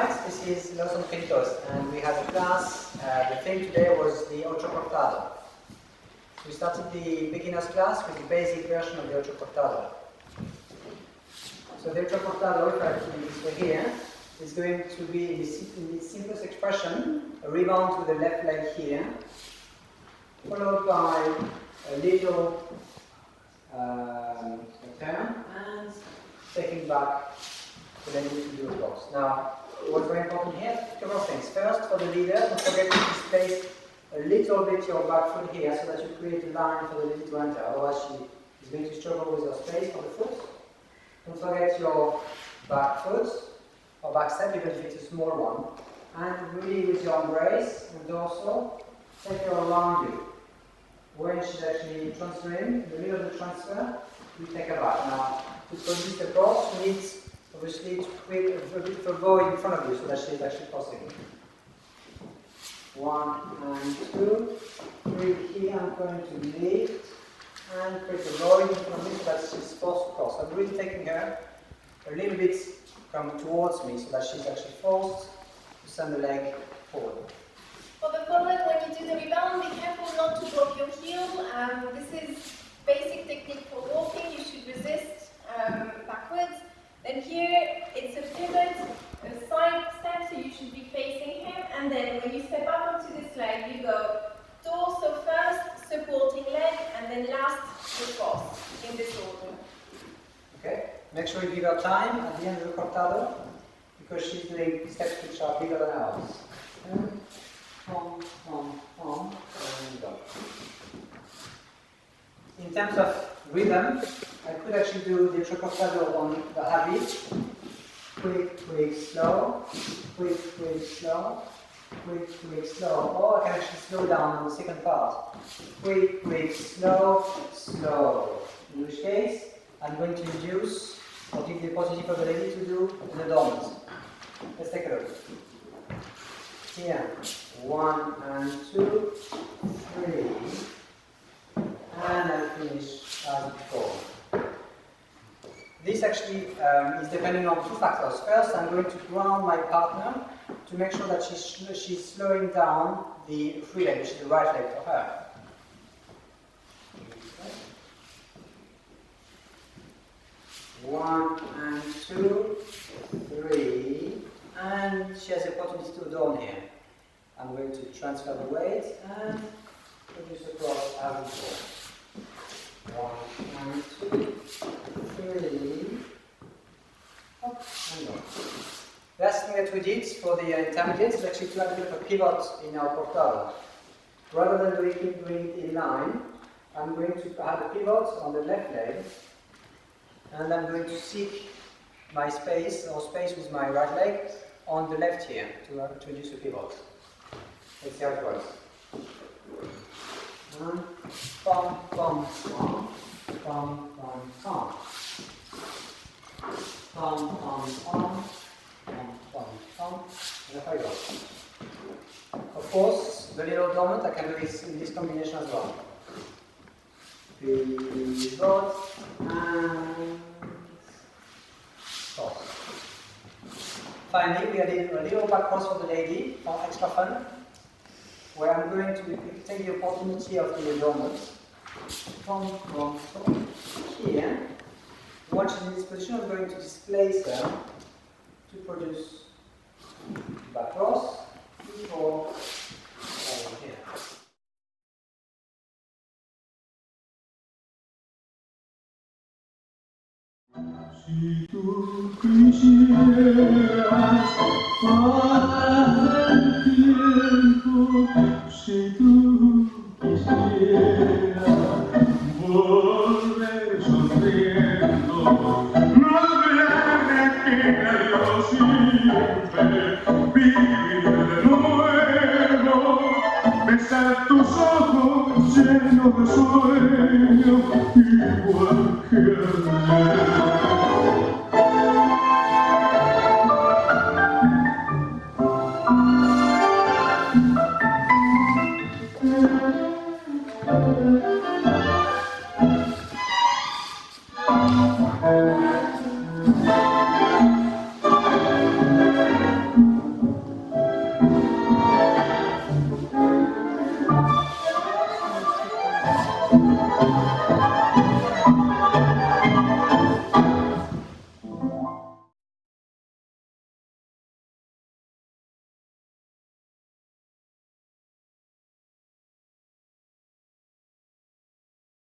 You tonight. This is Los Encritos, and we had a class. Uh, the theme today was the ocho cortado. We started the beginner's class with the basic version of the ocho cortado. So the ocho cortado, if I put this way here, is going to be in the simplest expression, a rebound with the left leg here, followed by a little um, turn and taking back to then need to do a cross. Now, what's very important here, a couple of things. First, for the leader, don't forget to displace a little bit your back foot here so that you create a line for the lady to enter. Otherwise, she is going to struggle with her space for the foot. Don't forget your back foot or back step, even if it's a small one. And really with your embrace and dorsal, take her around you. When she's actually transferring, in the middle of the transfer, you take her back. Now, to produce the need obviously to create a, bit a void in front of you so that she's actually crossing. One and two, three here, I'm going to lift and create a void in front of me so that she's forced to. I'm really taking her a little bit come towards me so that she's actually forced to send the leg forward. For the forward, when you do the rebound, be careful not to drop your heel. Um, this is basic technique for walking. You should resist um. Then here, it's a pivot, a side step, so you should be facing him. And then when you step up onto this leg, you go torso first, supporting leg, and then last, the cross, in this order. Okay? Make sure you give her time at the end of the cortado, because she's doing steps which are bigger than ours. And, and. In terms of rhythm, could actually do the cortado on the habit. Quick, quick, slow, quick, quick, slow, quick, quick, slow. Or I can actually slow down on the second part. Quick, quick, slow, slow. In which case, I'm going to induce or give the the lady to do the dormant. Let's take a look. Here, one and two, three, and I finish as before. This actually um, is depending on two factors. First, I'm going to ground my partner to make sure that she's, she's slowing down the free leg, which is the right leg for her. One and two, three, and she has the opportunity to adorn here. I'm going to transfer the weight and produce a cross as before. One and two, three, up and down. Last thing that we did for the uh, intermediates is actually to add a bit of a pivot in our cortado. Rather than doing it, doing it in line, I'm going to have a pivot on the left leg and I'm going to seek my space or space with my right leg on the left here to uh, introduce a pivot. Let's see how it works. Bum, bum, bum, bum, bum, bum. Bum, bum, bum, bum, Of course, the little dormant, I can do this in this combination as well. Pivot, and cross. Finally, we are added a little back cross for the lady for extra fun, where I'm going to take the opportunity of the dormant from, from, from here. Once in this position, I'm going to displace her to produce back cross before over here. Si tú quisieras parar el tiempo, si tú quisieras volver sonriendo, no que siempre Música